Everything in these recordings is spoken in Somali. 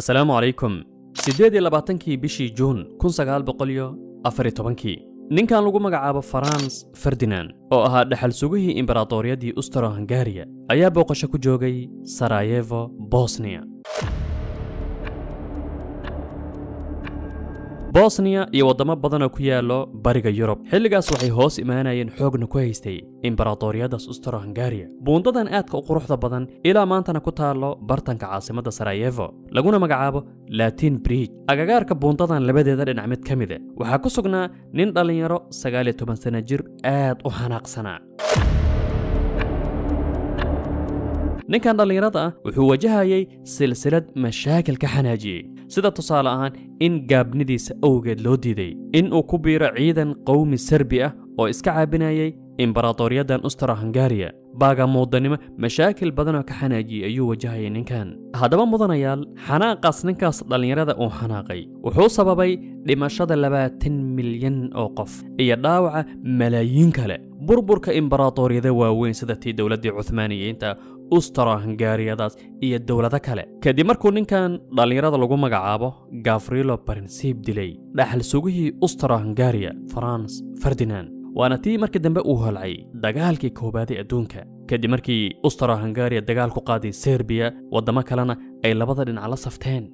asalaamu calaykum siddeed iyo labaatankii bishii juun kun sagaal boqol afar iyo tobankii ninkan lagu magacaabo farans ferdinand oo ahaa dhaxal sugihii imberatoriyadii ustro hungariya ayaa booqasho ku joogay sarayevo bosniya bosniya iyo waddamo badan oo ku yaallo bariga yurub. Xilligaas waxay hoos imaanayeen xoogna ku haystay imberatoriyadaas ustro hungariya buundadan aadka u quruxda badan ilaa maantana ku taallo bartanka caasimadda sarayevo laguna magacaabo latin bridge agagaarka buundadan labadeeda dhinac mid ka mida waxaa ku sugnaa nin dhallinyaro sagaal iyo toban sana jir aad u xanaaqsanaa ninkan dhallinyarada ah wuxuu wajahayay silsilad mashaakil ka xanaajiyey sida tusaale ahaan in gaabnidiisa awgeed loo diiday in uu ku biiro ciidan qowmi serbi ah oo iska caabinayay imberatoriyaddan ustro hungariya baagamuudanimo mashaakil badan oo ka xanaajiyey ayuu wajahayay ninkan. Haddaba mudanayaal xanaaqaas ninkaas dhallinyarada uu xanaaqay wuxuu sababay dhimashada labaatan milyan oo qof iyo dhaawaca malaayiin kale burburka imberatoriyada waaweyn sida tii dowladdii cuhmaaniyiinta ustro hungariyadaas iyo dowlado kale. Kadib markuu ninkan dhallinyarada lagu magacaabo gafrilo barinsiib dilay dhaxal sugihii ustro hungariya farans ferdinand waana tii markii dambe uu holcay dagaalkii koobaaday adduunka. Kadib markii ustro hungariya dagaal ku qaaday serbiya waddamo kalena ay labada dhinac la safteen.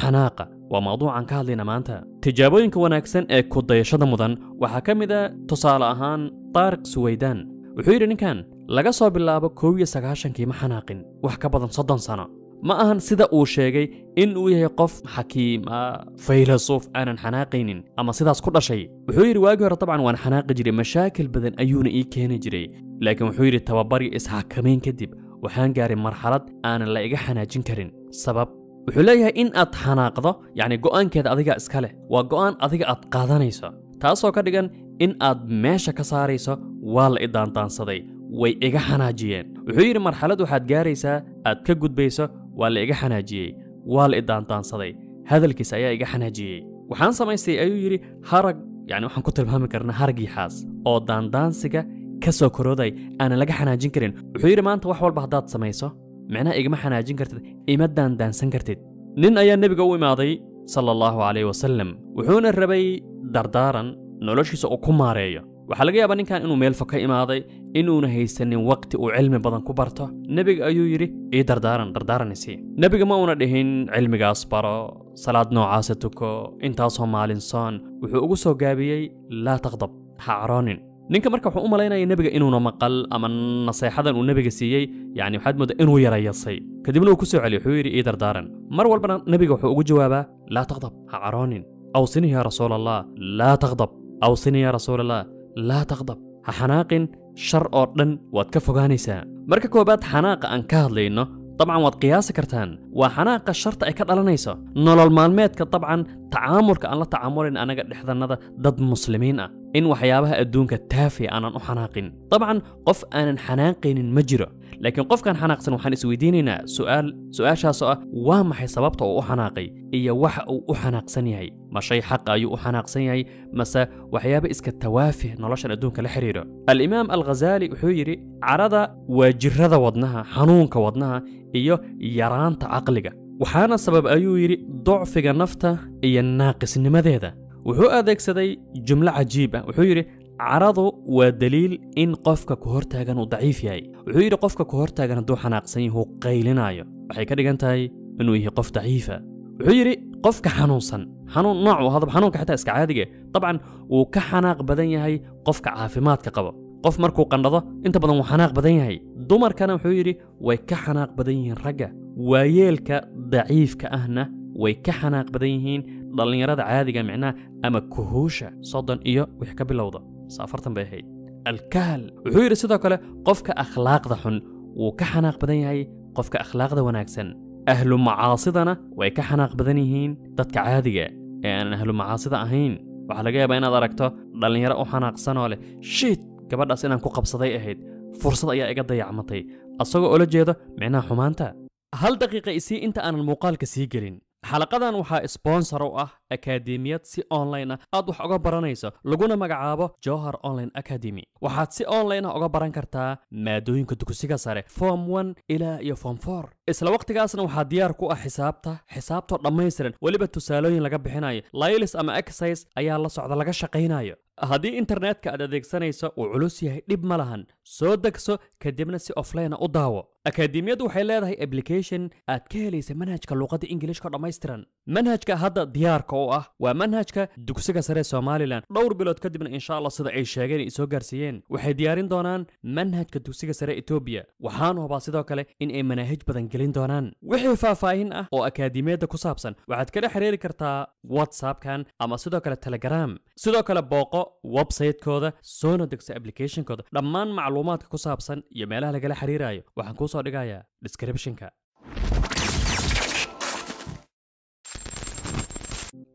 Xanaaqa waa mawduucan ka hadlayna maanta. Tijaabooyinka wanaagsan ee kudayashada mudan waxaa ka mid a tusaale ahaan taariq suweydaan wuxuu yidhi ninkan laga soo bilaabo kow iyo sagaashankii ma xanaaqin. Wax ka badan soddon sano. Ma ahan sida uu sheegay in uu yahay qof xakiim ah faylasuuf aanan xanaaqaynin ama sidaas ku dhashay. Wuxuu yidhi waagii hore dabcan waan xanaaqi jiray mashaakil badan ayuuna ii keeni jiray. Laakiin wuxuu yidhi tababari isxakamayn kadib waxaan gaaray marxalad aanan la iga xanaajin karin. Sabab wuxuu leeyahay in aad xanaaqdo yacni go'aankeeda adiga iska leh. Waa go'aan adiga aad qaadanayso. Taasoo ka dhigan in aad meesha ka saarayso waa la idaandaansaday way iga xanaajiyeen. Wuxuu yidhi marxalad waxaad gaaraysaa aad ka gudbayso waa la iga xanaajiyey. Waa la idaandaansaday hadalkiisa ayaa iga xanaajiyey. Waxaan samaystay ayuu yidhi harag yacni waxaan ku tilmaami karnaa haragiixaas oo daandaansiga ka soo korooday aanan laga xanaajin karin. Wuxuu yidhi maanta wax walba haddaad samayso micnaha igama xanaajin kartid ima daandaansan kartid. Nin ayaa nebiga u imaaday sala allahu calayh wasallam. Wuxuuna rabay dardaaran noloshiisa uu ku maareeyo. Waxaa laga yaabaa ninkan inuu meel fog ka imaaday inuuna haysanin waqti uu cilmi badan ku barto. Nebiga ayuu yidhi ii dardaaran dardaaranisi nebiga ma uuna dhihin cilmigaas baro salaad noocaasa tuko intaasoo maalin soon. Wuxuu ugu soo gaabiyey laa taqdab ha caroonin ninka marka wuxuu u malaynaya nebiga inuuna maqal ama naseexadan uu nebiga siiyey yacni waxaad mooddaa inuu yarayasay. Kadibna uu ku soo celiy wuxuu yidhi ii dardaaran. Mar walbana nebiga wuxuu ugu jawaabaa laa taqdab ha caroonin awsini yaa rasuul allah laa taqdab أوصني يا رسول الله. لا تغضب. حناق شر أردن واتكفو غانيسا مركا كوبات حناق أنكاد لينو طبعا واد قياسة كرتان. وحناق الشرطة إكاد على نيسا نول المالميتك طبعا تعاملك كأن لا تعامل إن أنا قد إحدى نظر ضد مسلمين. إن وحيابها الدون كتافي أنا نحناقين. طبعا قف أنا حناقين مجرى laakiin qofkaan xanaaqsan waxaan isweydiinaynaa su'aal su'aashaasoo ah waa maxay sababta uu u xanaaqay iyo waxa uu u xanaaqsan yahay? Ma shay xaqa ayuu u xanaaqsan yahay? Mase waxyaaba iska tawaafih noloshan adduunka la xidhiidho alimaam alghazaali wuxuu yidhi carada waa jirrada wadnaha xanuunka wadnaha iyo yaraanta caqliga. Waxaana sabab ayuu yidhi docfiga nafta iyo naaqisnimadeeda wuxuu adeegsaday jumlo cajiib ah wuxuu yidhi caradu waa daliil in qofka ku hortaagan uu daciif yahay. Wuxuu yidhi qofka ku hortaagan hadduu xanaaqsan yahu qaylinaayo waxay ka dhigan tahay inuu yahay qof daciifa. Wuxuu yidhi qofka xanuunsan xanuun noocu hadab xanuunka xitaa iska caadiga dabcan wuu ka xanaaq badan yahay qofka caafimaadka qabo. Qof markuu qandhado inta badan wuu xanaaq badan yahay. Dumarkana wuxuu yidhi way ka xanaaq badan yihiin ragga. Waayeelka daciifka ahna way ka xanaaq badan yihiin dhallinyarada caadiga micnaha ama kuhuusha soddon iyo wix ka bilowda saafartan bay ahayd. Alkahal wuxuu yidhi sidoo kale qofka akhlaaqda xun wuu ka xanaaq badan yahay qofka akhlaaqda wanaagsan. Ahlu macaasidana way ka xanaaq badan yihiin. Dadka caadiga ee aanan ahlu macaasida ahayn waxaa laga yaabaa inaad aragto dhallinyaro u xanaaqsanoo leh shiit gabadhaas inaan ku qabsaday ahayd. Fursad ayaa iga dayacmatay. Asagoo oola jeedo micnaha xumaanta. Hal daqiiqa isii inta aanan muuqaalka sii gelin xalaqadan waxaa sponsor u ah akaademiyad si online ah. Aad wax uga baranayso laguna magacaabo johar online academy. Waxaad si online ah uga baran kartaa maadooyinka dugsiga sare form 1 ilaa iyo form 4 isla waqtigaasna waxaa diyaar ku ah xisaabta xisaabtoo dhammaystiran. Weliba tusaalooyin laga bixinayo laylis ama exercise ayaa la socda laga shaqaynayo haddii internetka aad adeegsanayso uu culus yahay dhib ma lahan. Soo degso kadibna si offline u daawo akaademiyaddu waxay leedahay application aad ka helaysa manhajka luuqadda ingilishka dhammaystiran manhajka hadda diyaarka u ah waa manhajka dugsiga sare somalilan dhowr bilood kadibna insha allah sida ay sheegeen ay soo gaarsiiyeen waxay diyaarin doonaan manhajka dugsiga sare etoobiya waxaanu hubaa sidoo kale in ay manaahij badan gelin doonaan. Wixii faahfaahin ah oo akaademiyadda ku saabsan waxaad kala xiriiri kartaa whatsappkan ama sidoo kale telegram. Sidoo kale booqo websaytekooda soona degso applicationkooda. Dhammaan macluumaadka ku saabsan iyo meelaha lagala xiriirayo waxaan kuu soo dhigayaa descriptionka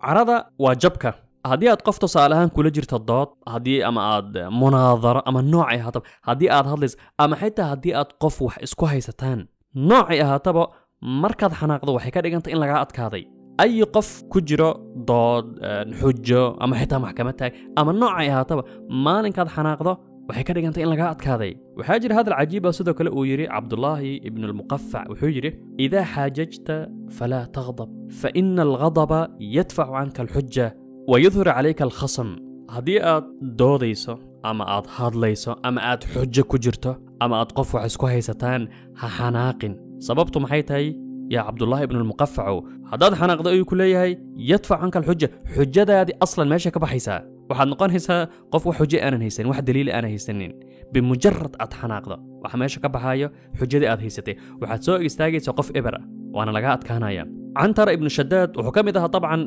عرضة واجبك. هذه أد قفتو سألهان كل جرت الضاد. هذه أما أد مناظرة أما نوع إيه طب هذه أد هذلز أما حتى هذه أد وح إسكو هاي ستان نوع إيه طب مركز حناقض وح كده أنت إن لقاعد كهذي أي قف كجرة ضاد آه، حجة أما حتى محكمتها. أما نوع إيه طب ما لك هذا حناقضه. Waxay ka dhigantay in lagaa adkaaday. Waxaa jira hadal cajiiba sidoo kale uu yidhi cabdulaahi ibnulmuqafac wuxuu yidhi idaa xaajajta falaa tagdab fa ina alghadaba yadfacu canka alxuja wa yudhir calayka alkhasam. Haddii aad doodayso ama aad hadlayso ama aad xujo ku jirto ama aad qof wax isku haysataan ha xanaaqin. Sababtu maxay tahay? Yaa cabdulaahi ibnulmuqafacow haddaad xanaaqdo ayuu ku leeyahay yadfac canka alxuja xujadaadii aslan meesha ka baxaysaa waxaad noqonaysaa qof wax xujo aanan haysanin wax daliila aanan haysanin. Bimujarad aad xanaaqdo. Waxa meesha ka baxaayo xujadii aad haysatay. Waxaad soo istaagaysaa qof eber ah waana lagaa adkaanaya. Cantara ibnu shadaad wuxuu ka mid ahaa dabcan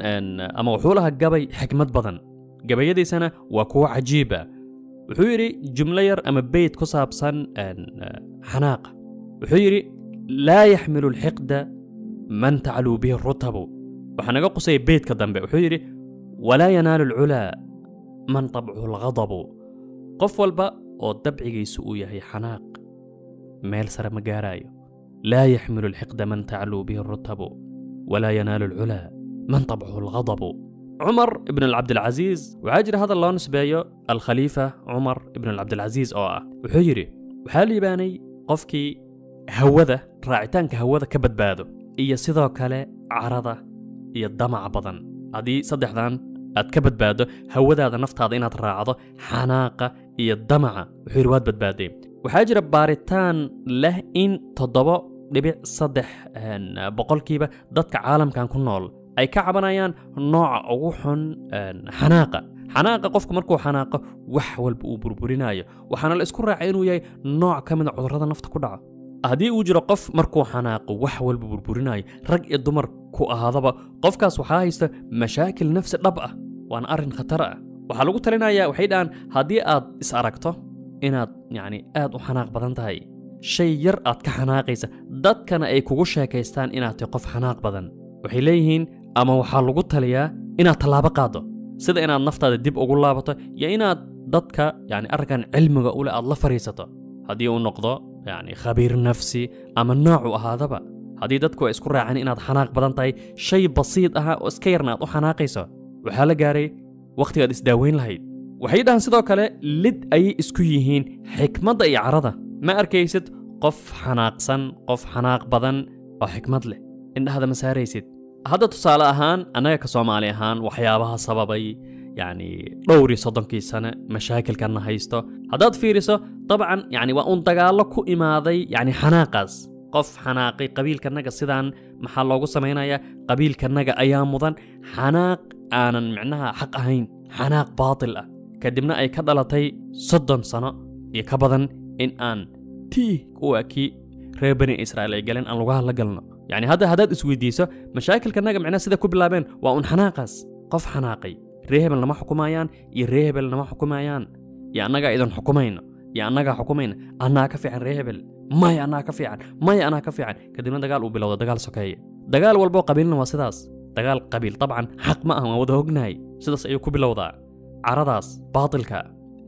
ama wuxuu lahaa gabay xikmad badan. Gabayadiisana waa kuwo cajiib ah. Wuxuu yidhi jumlo yar ama beyt ku saabsan xanaaqa wuxuu yidhi laa yaxmilu alxiqda man tacluu bihi rutabu. Waxaa naga qusaya beytka dambe. Wuxuu yidhi walaa yanaalu alculaa من طبعه الغضب. قف والباء أو دبعي سؤيه حناق. ميل سر مقاراي لا يحمل الحقد من تعلو به الرتب ولا ينال العلا من طبعه الغضب. عمر ابن العبد العزيز وعاجر هذا اللونس بايو الخليفة عمر ابن العبد العزيز أوه. وحجري وحالي باني قفكي هوذا راعتان كهوذا كبد بادو. إيا سيدو كالي عرضة إيا الدمع بضن. هذه صدح ذان. Aad ka badbaado hawadaada naftaada inaad raacdo xanaaqa iyo damaca. Wuxuu yidhi waad badbaadee waxaa jira baaritaan leh in toddoba dhibic saddex boqolkiiba dadka caalamkan ku nool ay ka cabanayaan nooca ugu xun xanaaqa. Xanaaqa qofku markuu xanaaqo wax walba uu burburinayo waxaana la isku raacay inuu yahay nooc ka mida cudurrada nafta ku dhaca haddii uu jiro qof markuu xanaaqo wax walba burburinayo rag iyo dumar ku ahaadaba qofkaas waxaa haysta mashaakil nafsi dhab ah. Waana arrin khatar ah. Waxaa lagu talinayaa waxay dhahaan haddii aad is aragto inaad yacni aad u xanaaq badan tahay shay yar aad ka xanaaqaysa dadkana ay kugu sheekaystaan inaad tahay qof xanaaq badan. Waxay leeyihiin ama waxaa lagu taliyaa inaad tallaabo qaaddo sida inaad naftaada dib ugu laabato iyo inaad dadka yani arrinkan cilmiga ule aad la fadhiisato haddii uu noqdo yani khabiir nafsi ama noocu ahaadaba. Haddii dadku ay isku raaceen inaad xanaaq badan tahay shay basiid aha oo iska yarna aad u xanaaqayso waxaa la gaaray wakhtigaad isdaaweyn lahayd. Waxay dhahaan sidoo kale lid ayay isku yihiin xikmadda iyo carada ma arkaysid qof xanaaqsan qof xanaaq badan oo xikmad leh. Indhahada ma saaraysid. Hadda tusaale ahaan annaga ka soomaali ahaan waxyaabaha sababay yacni dhowr iyo soddonkii sane mashaakilkanna haysto. Haddaad fiiriso dabcan yacni waa uun dagaallo ku imaaday yacni xanaaqaas. Qof xanaaqay qabiilkanaga sidaan maxaa loogu samaynayaa qabiilkanaga ayaa mudan. Xanaaq aanan micnaha xaq ahayn. Xanaaq baatil ah. Kadibna ay ka dhalatay soddon sano iyo ka badan in aan tii kuwa kii reer bani israa'iil ay galeen aan lugaha la galno. Yacni hadda haddaad isweydiiso mashaakilkanaga micnaha sida ku bilaabeen waa un xanaaqaas. Qof xanaaqay ree hebel nama xukumayaan iyo ree hebel nama xukumayaan iyo annagaa idin xukumayno iyo annagaa xukumayna annaa ka fiican ree hebel maya annaa ka fiican maya annaa ka fiican kadibna dagaal uu bilowda dagaal sokeeye dagaal walboo qabiilna waa sidaas dagaal qabiil dabcan xaq ma ah waan wada ognahay sidaas ayuu ku bilowdaa caradaas baatilka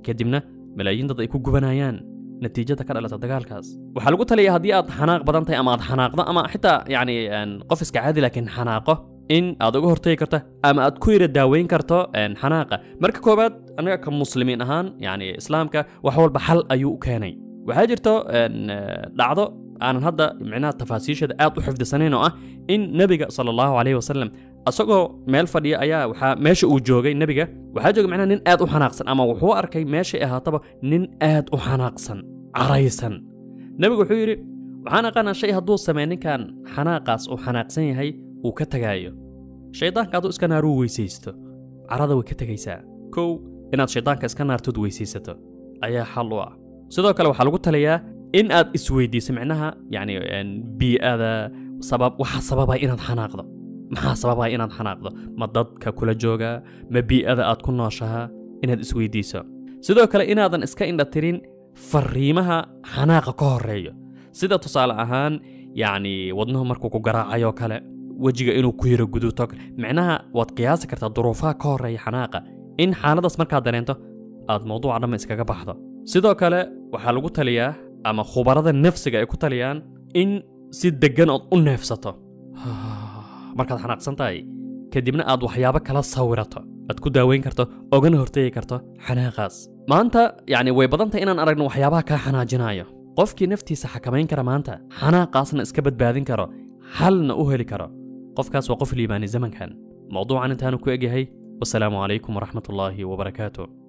kadibna malaayiin dad ay ku gubanayaan natiijada ka dhalata dagaalkaas waxaa lagu taliyaa haddii aad xanaaq badan tahay ama aad xanaaqdo ama xitaa yacni qof iska caadi laakiin xanaaqo in aad uga hortagi karto ama aad ku yara daaweyn karto xanaaqa. Marka koowaad annaga ka muslimiin ahaan yani islaamka wax walba xal ayuu u keenay. Waxaa jirto dhacdo aanan hadda micnaha tafaasiisheeda aad u xifdisanayn oo ah in nebiga sala allahu calayhi wasalam isagoo meel fadhiya ayaa waxaa meesha uu joogay nebiga. Waxaa jooga macnaha nin aad u xanaaqsan ama wuxuu arkay meeshay ahaataba nin aad u xanaaqsan caraysan. Nebigu wuxuu yidhi waxaan aqaanaa shay hadduu sameey ninkan xanaaqaas uu xanaaqsan yahay uu ka tagaayo. Shaydaanka hadduu iska naaruu weysaysto. Carada way ka tegaysaa kow inaad shaydaanka iska naartood weysaysato. Ayaa xal u ah. Sidoo kale waxaa lagu taliyaa in aad isweydiiso micnaha een, bii'ada sabab waxaa sababaya inaad xanaaqdo. Maxaa sababaya inaad xanaaqdo? Ma dadka kula jooga? Ma bii'ada aad ku nooshaha? Inaad isweydiiso. Sidoo kale inaadan iska indhatirin fariimaha xanaaqa ka horeeyo sida tusaale ahaan yacni wadnuhu markuu ku garaacayoo kale wejiga inuu ku yaro guduuto kale micnaha waad qiyaasi kartaa duruufaha ka horreeya xanaaqa. In xaaladaas markaad dareento aad mawduuca dhamma iskaga baxdo. Sidoo kale waxaa lagu taliyaa ama khubarada nafsiga ay ku taliyaan in si deggan ood u neefsato. Markaad xanaaqsan tahay kadibna aad waxyaabo kala sawirato. Aad ku daaweyn karto ogana hortegi karto xanaaqaas. Maanta yacni way badantay inaan aragno waxyaabaha kaa xanaajinayo qofkii naftiisa xakamayn kara maanta xanaaqaasna iska badbaadin karo xalna u heli karo قف كاس وقف لي باني زمن كان. موضوع عن انتانو كو هي والسلام عليكم ورحمة الله وبركاته.